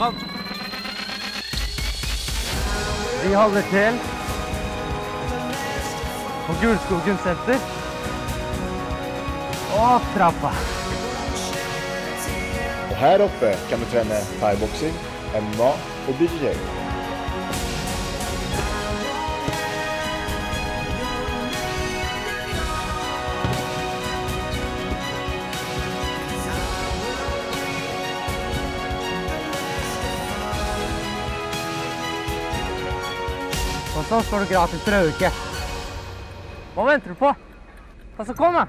Kom. Vi holder til på Gulskogen senter. Og trappa. Og her oppe kan du trene thaiboksing, MMA og BJJ. Og så får du gratis ei uke. Hva venter du på? Og så kom, da.